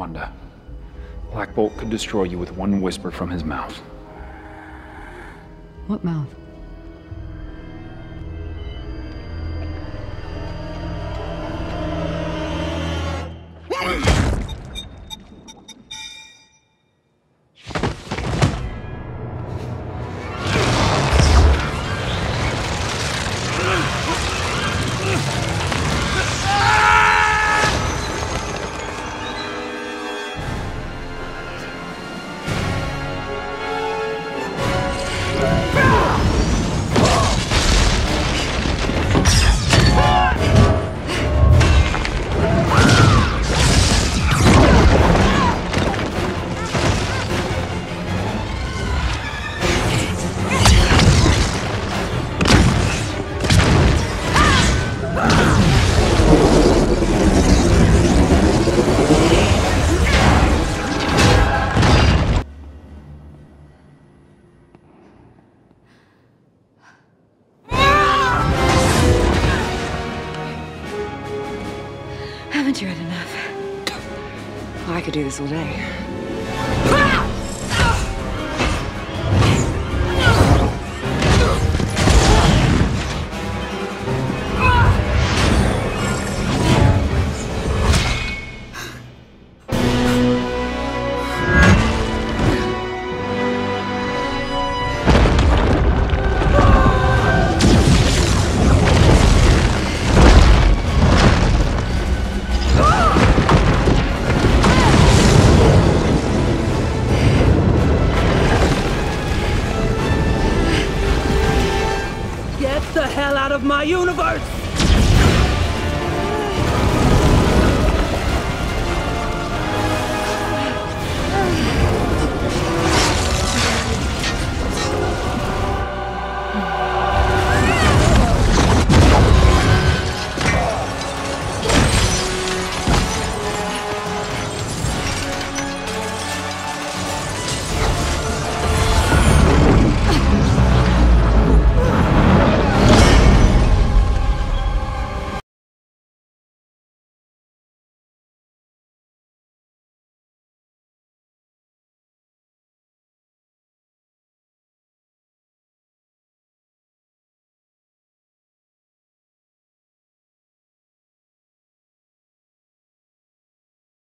Wanda. Black Bolt could destroy you with one whisper from his mouth. What mouth? Haven't you had enough? Well, I could do this all day. hell out of my universe!